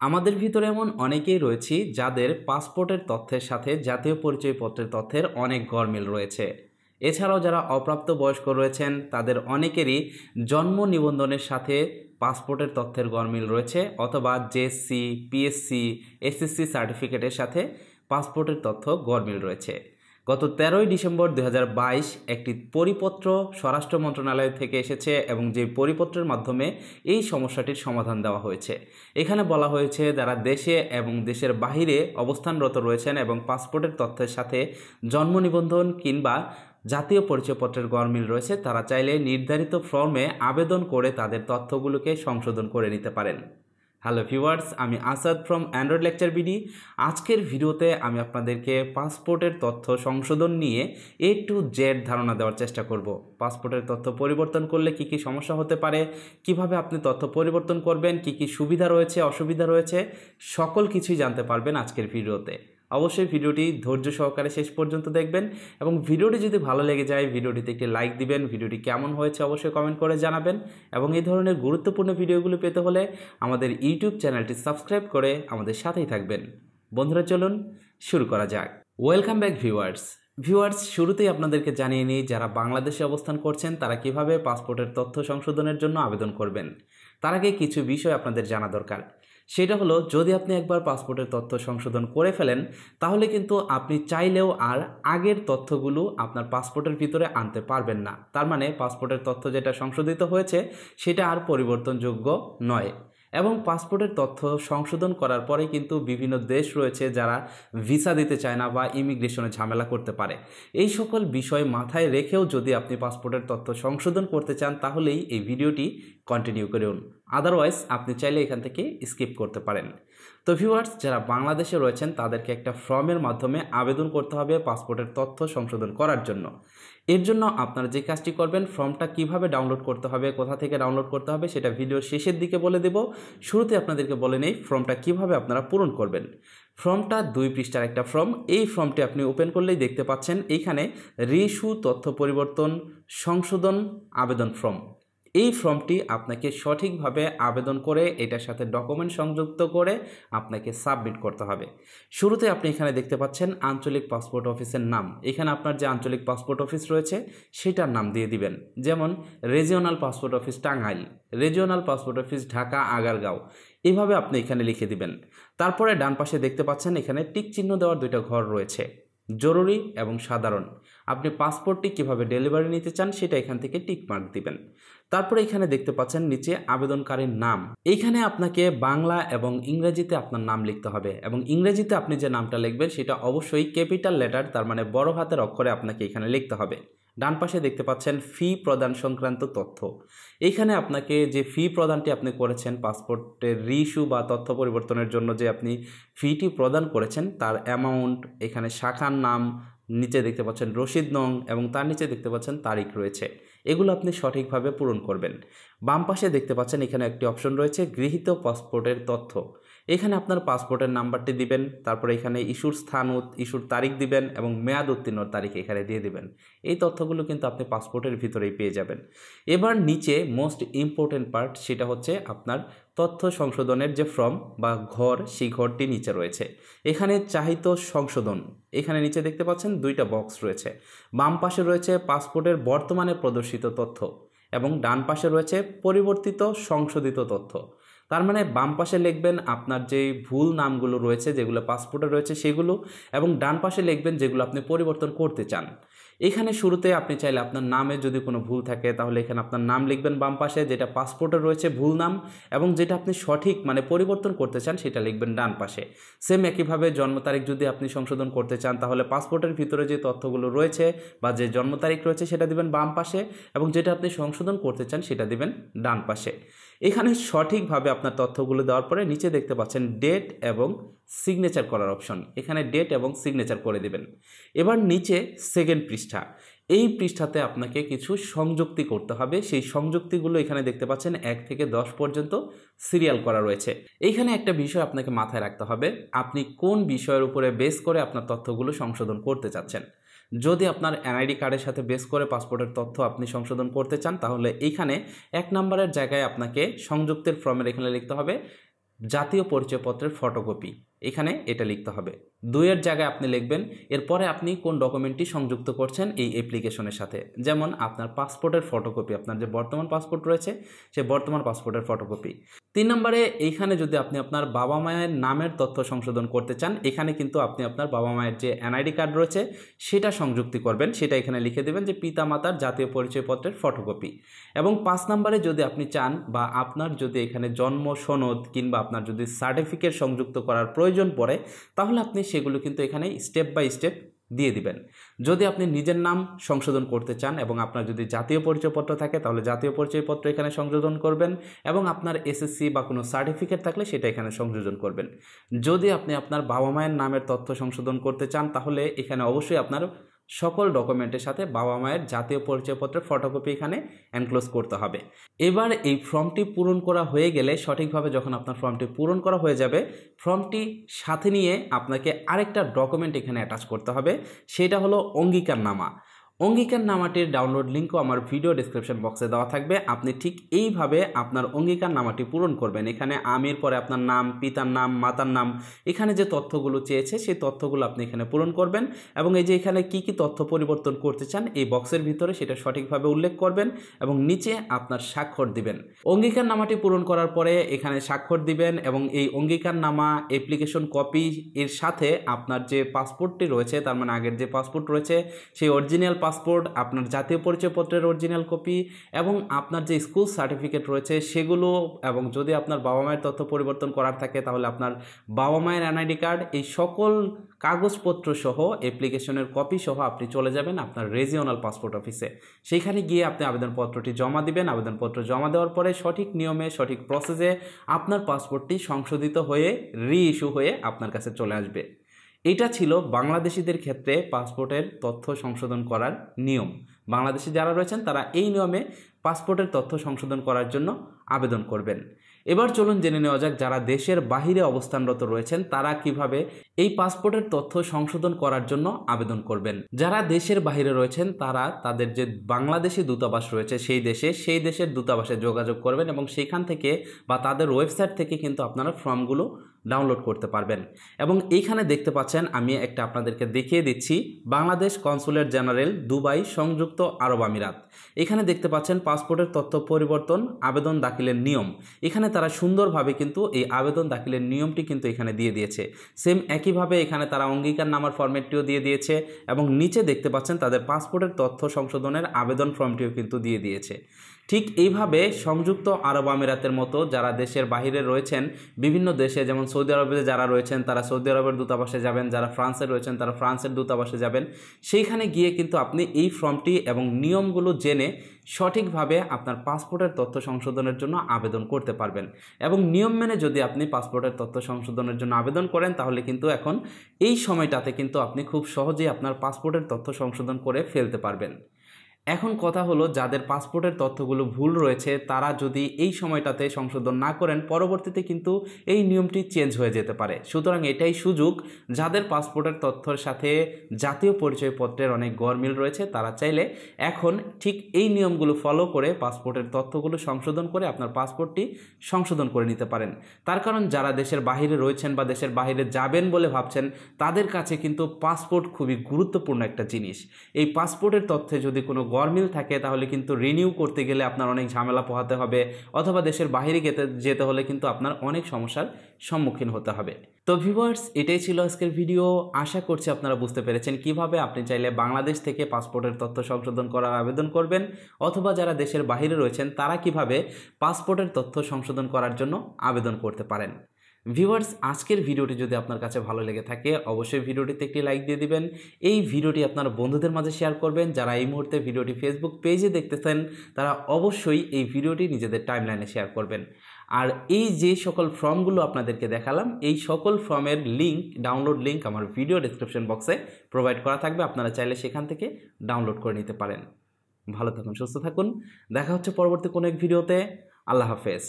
আমাদের ভিতরে এমন অনেকেই রয়েছি যাদের পাসপোর্টের তথ্যের সাথে জাতীয় পরিচয়পত্রের তথ্যের অনেক গরমিল রয়েছে। এছাড়াও যারা অপ্রাপ্ত বয়স্ক রয়েছেন, তাদের অনেকেরই জন্ম নিবন্ধনের সাথে পাসপোর্টের তথ্যের গরমিল রয়েছে অথবা জেএসসি পিএসসি এসএসসি সার্টিফিকেটের সাথে পাসপোর্টের তথ্য গরমিল রয়েছে। গত তেরোই ডিসেম্বর দু হাজার বাইশ একটি পরিপত্র স্বরাষ্ট্র মন্ত্রণালয় থেকে এসেছে এবং যে পরিপত্রের মাধ্যমে এই সমস্যাটির সমাধান দেওয়া হয়েছে। এখানে বলা হয়েছে যারা দেশে এবং দেশের বাহিরে অবস্থানরত রয়েছেন এবং পাসপোর্টের তথ্যের সাথে জন্ম নিবন্ধন কিংবা জাতীয় পরিচয়পত্রের গরমিল রয়েছে, তারা চাইলে নির্ধারিত ফর্মে আবেদন করে তাদের তথ্যগুলোকে সংশোধন করে নিতে পারেন। হ্যালো ভিউয়ার্স আমি Asad from android lecture BD আজকের ভিডিওতে আমি আপনাদেরকে পাসপোর্টের তথ্য সংশোধন নিয়ে এ টু জেড ধারণা দেওয়ার চেষ্টা করব। পাসপোর্টের তথ্য পরিবর্তন করলে কি কি সমস্যা হতে পারে, কীভাবে আপনি তথ্য পরিবর্তন করবেন, কি কি সুবিধা রয়েছে, অসুবিধা রয়েছে, সকল কিছুই জানতে পারবেন আজকের ভিডিওতে। অবশ্যই ভিডিওটি ধৈর্য সহকারে শেষ পর্যন্ত দেখবেন এবং ভিডিওটি যদি ভালো লেগে যায়, ভিডিওটিতে একটি লাইক দিবেন, ভিডিওটি কেমন হয়েছে অবশ্যই কমেন্ট করে জানাবেন এবং এই ধরনের গুরুত্বপূর্ণ ভিডিওগুলো পেতে হলে আমাদের ইউটিউব চ্যানেলটি সাবস্ক্রাইব করে আমাদের সাথেই থাকবেন। বন্ধুরা, চলুন শুরু করা যাক। ওয়েলকাম ব্যাক ভিউয়ার্স ভিউয়ার্স শুরুতেই আপনাদেরকে জানিয়ে নিই, যারা বাংলাদেশে অবস্থান করছেন, তারা কীভাবে পাসপোর্টের তথ্য সংশোধনের জন্য আবেদন করবেন? তার আগে কিছু বিষয় আপনাদের জানা দরকার। সেটা হলো, যদি আপনি একবার পাসপোর্টের তথ্য সংশোধন করে ফেলেন, তাহলে কিন্তু আপনি চাইলেও আর আগের তথ্যগুলো আপনার পাসপোর্টের ভিতরে আনতে পারবেন না। তার মানে পাসপোর্টের তথ্য যেটা সংশোধিত হয়েছে, সেটা আর পরিবর্তনযোগ্য নয়। এবং পাসপোর্টের তথ্য সংশোধন করার পরে কিন্তু বিভিন্ন দেশ রয়েছে যারা ভিসা দিতে চায় না বা ইমিগ্রেশনে ঝামেলা করতে পারে। এই সকল বিষয় মাথায় রেখেও যদি আপনি পাসপোর্টের তথ্য সংশোধন করতে চান, তাহলেই এই ভিডিওটি কন্টিনিউ করুন। আদারওয়াইজ আপনি চাইলে এখান থেকে স্কিপ করতে পারেন। তো ভিউয়ার্স যারা বাংলাদেশে রয়েছেন, তাদেরকে একটা ফর্মের মাধ্যমে আবেদন করতে হবে পাসপোর্টের তথ্য সংশোধন করার জন্য। এর জন্য আপনারা যে কাজটি করবেন, ফর্মটা কীভাবে ডাউনলোড করতে হবে, কোথা থেকে ডাউনলোড করতে হবে, সেটা ভিডিওর শেষের দিকে বলে দেব। শুরুতে আপনাদেরকে বলে নেই ফর্মটা কীভাবে আপনারা পূরণ করবেন। ফর্মটা দুই পৃষ্ঠার একটা ফর্ম, এই ফর্মটি আপনি ওপেন করলেই দেখতে পাচ্ছেন, এইখানে রিসু তথ্য পরিবর্তন সংশোধন আবেদন ফর্ম। এই ফর্মটি আপনাকে সঠিকভাবে আবেদন করে এটার সাথে ডকুমেন্ট সংযুক্ত করে আপনাকে সাবমিট করতে হবে। শুরুতে আপনি এখানে দেখতে পাচ্ছেন আঞ্চলিক পাসপোর্ট অফিসের নাম। এখানে আপনার যে আঞ্চলিক পাসপোর্ট অফিস রয়েছে সেটার নাম দিয়ে দিবেন। যেমন, regional passport office Tangail, regional passport office Dhaka Agargaon. এভাবে আপনি এখানে লিখে দিবেন। তারপরে ডান পাশে দেখতে পাচ্ছেন এখানে টিক চিহ্ন দেওয়ার দুইটা ঘর রয়েছে। জরুরি এবং সাধারণ। আপনি পাসপোর্টটি কীভাবে ডেলিভারি নিতে চান সেটা এখান থেকে টিক মার্ক দিবেন। তারপরে এখানে দেখতে পাচ্ছেন নিচে আবেদনকারীর নাম। এখানে আপনাকে বাংলা এবং ইংরেজিতে আপনার নাম লিখতে হবে এবং ইংরেজিতে আপনি যে নামটা লিখবেন সেটা অবশ্যই ক্যাপিটাল লেটার, তার মানে বড় হাতের অক্ষরে আপনাকে এখানে লিখতে হবে। ডান পাশে দেখতে পাচ্ছেন ফি প্রদান সংক্রান্ত তথ্য। এইখানে আপনাকে যে ফি প্রদানটি আপনি করেছেন, পাসপোর্টের রিইস্যু বা তথ্য পরিবর্তনের জন্য যে আপনি ফিটি প্রদান করেছেন, তার অ্যামাউন্ট এখানে শাখার নাম, নিচে দেখতে পাচ্ছেন রশিদ নং এবং তার নিচে দেখতে পাচ্ছেন তারিখ রয়েছে। এগুলো আপনি সঠিকভাবে পূরণ করবেন। বাম পাশে দেখতে পাচ্ছেন এখানে একটি অপশন রয়েছে, গৃহীত পাসপোর্টের তথ্য। এখানে আপনার পাসপোর্টের নাম্বারটি দিবেন, তারপরে এখানে ইস্যুর স্থান ইস্যুর তারিখ দিবেন এবং মেয়াদ উত্তীর্ণর তারিখ এখানে দিয়ে দিবেন। এই তথ্যগুলো কিন্তু আপনি পাসপোর্টের ভিতরেই পেয়ে যাবেন। এবার নিচে মোস্ট ইম্পর্টেন্ট পার্ট সেটা হচ্ছে আপনার তথ্য সংশোধনের যে ফর্ম বা ঘর, সেই ঘরটি নিচে রয়েছে। এখানে চাহিত সংশোধন, এখানে নিচে দেখতে পাচ্ছেন দুইটা বক্স রয়েছে। বাম পাশে রয়েছে পাসপোর্টের বর্তমানে প্রদর্শিত তথ্য এবং ডান পাশে রয়েছে পরিবর্তিত সংশোধিত তথ্য। তার মানে বাম পাশে লিখবেন আপনার যে ভুল নামগুলো রয়েছে, যেগুলো পাসপোর্টে রয়েছে সেগুলো এবং ডান পাশে লিখবেন যেগুলো আপনি পরিবর্তন করতে চান। এখানে শুরুতে আপনি চাইলে আপনার নামে যদি কোনো ভুল থাকে তাহলে এখানে আপনার নাম লিখবেন বাম পাশে, যেটা পাসপোর্টে রয়েছে ভুল নাম এবং যেটা আপনি সঠিক মানে পরিবর্তন করতে চান সেটা লিখবেন ডান পাশে। সেম একইভাবে জন্ম তারিখ যদি আপনি সংশোধন করতে চান তাহলে পাসপোর্টের ভিতরে যে তথ্যগুলো রয়েছে বা যে জন্ম তারিখ রয়েছে সেটা দিবেন বাম পাশে এবং যেটা আপনি সংশোধন করতে চান সেটা দিবেন ডান পাশে। এখানে সঠিকভাবে আপনার তথ্যগুলো দেওয়ার পরে নিচে দেখতে পাচ্ছেন ডেট এবং সিগনেচার করার অপশন এখানে ডেট এবং সিগনেচার করে দেবেন। এবার নিচে সেকেন্ড পৃষ্ঠা। এই পৃষ্ঠাতে আপনাকে কিছু সংযুক্তি করতে হবে। সেই সংযুক্তিগুলো এখানে দেখতে পাচ্ছেন এক থেকে দশ পর্যন্ত সিরিয়াল করা রয়েছে। এইখানে একটা বিষয় আপনাকে মাথায় রাখতে হবে। আপনি কোন বিষয়ের উপরে বেস করে আপনার তথ্যগুলো সংশোধন করতে চাচ্ছেন? যদি আপনার এনআইডি কার্ডের সাথে বেস করে পাসপোর্টের তথ্য আপনি সংশোধন করতে চান, তাহলে এইখানে এক নম্বরের জায়গায় আপনাকে সংযুক্তের ফর্মের এখানে লিখতে হবে, জাতীয় পরিচয়পত্রের ফটোকপি। এখানে এটা লিখতে হবে। দুইয়ের জায়গায় আপনি লিখবেন, এরপরে আপনি কোন ডকুমেন্টটি সংযুক্ত করছেন এই অ্যাপ্লিকেশনের সাথে। যেমন আপনার পাসপোর্টের ফটোকপি, আপনার যে বর্তমান পাসপোর্ট রয়েছে, সে বর্তমান পাসপোর্টের ফটোকপি। তিন নম্বরে, এইখানে যদি আপনি আপনার বাবা মায়ের নামের তথ্য সংশোধন করতে চান, এখানে কিন্তু আপনি আপনার বাবা মায়ের যে এনআইডি কার্ড রয়েছে, সেটা সংযুক্তি করবেন। সেটা এখানে লিখে দেবেন যে পিতা মাতার জাতীয় পরিচয়পত্রের ফটোকপি এবং পাঁচ নম্বরে যদি আপনি চান বা আপনার যদি এখানে জন্ম, সনদ কিংবা আপনার যদি সার্টিফিকেট সংযুক্ত করার প্রয়োজন পড়ে, তাহলে আপনি সেগুলো কিন্তু এখানে স্টেপ বাই স্টেপ দিয়ে দিবেন। যদি আপনি নিজের নাম সংশোধন করতে চান এবং আপনার যদি জাতীয় পরিচয়পত্র থাকে, তাহলে জাতীয় পরিচয়পত্র এখানে সংযোজন করবেন এবং আপনার এসএসসি বা কোনো সার্টিফিকেট থাকলে সেটা এখানে সংযোজন করবেন। যদি আপনি আপনার বাবা মায়ের নামের তথ্য সংশোধন করতে চান, তাহলে এখানে অবশ্যই আপনার সকল ডকুমেন্টের সাথে বাবা মায়ের জাতীয় পরিচয়পত্রের ফটোকপি এখানে এনক্লোজ করতে হবে। এবার এই ফর্মটি পূরণ করা হয়ে গেলে সঠিকভাবে যখন আপনার ফর্মটি পূরণ করা হয়ে যাবে, ফর্মটি সাথে নিয়ে আপনাকে আরেকটা ডকুমেন্ট এখানে অ্যাটাচ করতে হবে, সেটা হলো অঙ্গীকারনামা। অঙ্গীকার নামাটির ডাউনলোড লিঙ্কও আমার ভিডিও ডিসক্রিপশন বক্সে দেওয়া থাকবে। আপনি ঠিক এইভাবে আপনার অঙ্গীকার নামাটি পূরণ করবেন। এখানে আমির পরে আপনার নাম, পিতার নাম, মাতার নাম, এখানে যে তথ্যগুলো চেয়েছে, সেই তথ্যগুলো আপনি এখানে পূরণ করবেন এবং এই যে এখানে কি কি তথ্য পরিবর্তন করতে চান, এই বক্সের ভিতরে সেটা সঠিকভাবে উল্লেখ করবেন এবং নিচে আপনার স্বাক্ষর দিবেন। অঙ্গীকার নামাটি পূরণ করার পরে এখানে স্বাক্ষর দিবেন এবং এই অঙ্গীকার নামা অ্যাপ্লিকেশন কপি এর সাথে আপনার যে পাসপোর্টটি রয়েছে, তার মানে আগের যে পাসপোর্ট রয়েছে, সেই অরিজিনাল পাসপোর্ট আপনার জাতীয় পরিচয়পত্রের অরিজিনাল কপি এবং আপনার যে স্কুল সার্টিফিকেট রয়েছে সেগুলো এবং যদি আপনার বাবা মায়ের তথ্য পরিবর্তন করার থাকে, তাহলে আপনার বাবা মায়ের এনআইডি কার্ড এই সকল কাগজপত্র সহ অ্যাপ্লিকেশনের কপি সহ আপনি চলে যাবেন আপনার রেজিওনাল পাসপোর্ট অফিসে সেইখানে গিয়ে আপনি আবেদনপত্রটি জমা দিবেন। আবেদনপত্র জমা দেওয়ার পরে সঠিক নিয়মে, সঠিক প্রসেসে আপনার পাসপোর্টটি সংশোধিত হয়ে রি ইস্যু হয়ে আপনার কাছে চলে আসবে। এটা ছিল বাংলাদেশিদের ক্ষেত্রে পাসপোর্টের তথ্য সংশোধন করার নিয়ম। বাংলাদেশে যারা রয়েছেন, তারা এই নিয়মে পাসপোর্টের তথ্য সংশোধন করার জন্য আবেদন করবেন। এবার চলুন জেনে নেওয়া যাক, যারা দেশের বাহিরে অবস্থানরত রয়েছেন, তারা কীভাবে এই পাসপোর্টের তথ্য সংশোধন করার জন্য আবেদন করবেন। যারা দেশের বাহিরে রয়েছেন, তারা তাদের যে বাংলাদেশি দূতাবাস রয়েছে সেই দেশে, সেই দেশের দূতাবাসে যোগাযোগ করবেন এবং সেখান থেকে বা তাদের ওয়েবসাইট থেকে কিন্তু আপনারা ফর্মগুলো ডাউনলোড করতে পারবেন। এবং এইখানে দেখতে পাচ্ছেন, আমি একটা আপনাদেরকে দেখিয়ে দিচ্ছি, বাংলাদেশ কনসুলেট জেনারেল দুবাই সংযুক্ত আরব আমিরাত। এখানে দেখতে পাচ্ছেন, পাসপোর্টের তথ্য পরিবর্তন, আবেদন দাখিলের নিয়ম। এখানে তারা সুন্দরভাবে কিন্তু এই আবেদন দাখিলের নিয়মটি কিন্তু এখানে দিয়ে দিয়েছে। সেম একইভাবে এখানে তারা অঙ্গীকার নামার ফর্মেটটিও দিয়ে দিয়েছে এবং নিচে দেখতে পাচ্ছেন, তাদের পাসপোর্টের তথ্য সংশোধনের আবেদন ফর্মটিও কিন্তু দিয়ে দিয়েছে। ঠিক এইভাবে সংযুক্ত আরব আমিরাতের মতো যারা দেশের বাহিরে রয়েছেন, বিভিন্ন দেশে যেমন সৌদি আরবে যারা রয়েছেন, তারা সৌদি আরবের দূতাবাসে যাবেন, যারা ফ্রান্সে রয়েছেন, তারা ফ্রান্সের দূতাবাসে যাবেন। সেইখানে গিয়ে কিন্তু আপনি এই ফর্মটি এবং নিয়মগুলো জেনে সঠিকভাবে আপনার পাসপোর্টের তথ্য সংশোধনের জন্য আবেদন করতে পারবেন। এবং নিয়ম মেনে যদি আপনি পাসপোর্টের তথ্য সংশোধনের জন্য আবেদন করেন, তাহলে কিন্তু এখন এই সময়টাতে কিন্তু আপনি খুব সহজেই আপনার পাসপোর্টের তথ্য সংশোধন করে ফেলতে পারবেন। এখন কথা হলো যাদের পাসপোর্টের তথ্যগুলো ভুল রয়েছে, তারা যদি এই সময়টাতে সংশোধন না করেন, পরবর্তীতে কিন্তু এই নিয়মটি চেঞ্জ হয়ে যেতে পারে। সুতরাং এটাই সুযোগ। যাদের পাসপোর্টের তথ্যর সাথে জাতীয় পরিচয়পত্রের অনেক গরমিল রয়েছে, তারা চাইলে এখন ঠিক এই নিয়মগুলো ফলো করে পাসপোর্টের তথ্যগুলো সংশোধন করে আপনার পাসপোর্টটি সংশোধন করে নিতে পারেন। তার কারণ যারা দেশের বাহিরে রয়েছেন বা দেশের বাহিরে যাবেন বলে ভাবছেন, তাদের কাছে কিন্তু পাসপোর্ট খুবই গুরুত্বপূর্ণ একটা জিনিস। এই পাসপোর্টের তথ্যে যদি কোনো গরমিল থাকে, তাহলে কিন্তু রিনিউ করতে গেলে আপনার অনেক ঝামেলা পোহাতে হবে, অথবা দেশের বাইরে যেতে যেতে হলে কিন্তু আপনার অনেক সমস্যার সম্মুখীন হতে হবে। তো ভিউয়ার্স এটাই ছিল আজকের ভিডিও আশা করছি আপনারা বুঝতে পেরেছেন কীভাবে আপনি চাইলে বাংলাদেশ থেকে পাসপোর্টের তথ্য সংশোধন করার আবেদন করবেন, অথবা যারা দেশের বাইরে রয়েছেন, তারা কীভাবে পাসপোর্টের তথ্য সংশোধন করার জন্য আবেদন করতে পারেন। ভিউয়ার্স, আজকের ভিডিওটি যদি আপনার কাছে ভালো লেগে থাকে, অবশ্যই ভিডিওটিতে একটি লাইক দিয়ে দিবেন। এই ভিডিওটি আপনার বন্ধুদের মাঝে শেয়ার করবেন। যারা এই মুহূর্তে ভিডিওটি ফেসবুক পেজে দেখতেছেন, তারা অবশ্যই এই ভিডিওটি নিজেদের টাইমলাইনে শেয়ার করবেন। আর এই যে সকল ফর্মগুলো আপনাদেরকে দেখালাম, এই সকল ফর্মের লিঙ্ক ডাউনলোড লিঙ্ক আমার ভিডিও ডিসক্রিপশন বক্সে প্রোভাইড করা থাকবে। আপনারা চাইলে সেখান থেকে ডাউনলোড করে নিতে পারেন। ভালো থাকুন, সুস্থ থাকুন। দেখা হচ্ছে পরবর্তী কোনো এক ভিডিওতে আল্লাহ হাফেজ।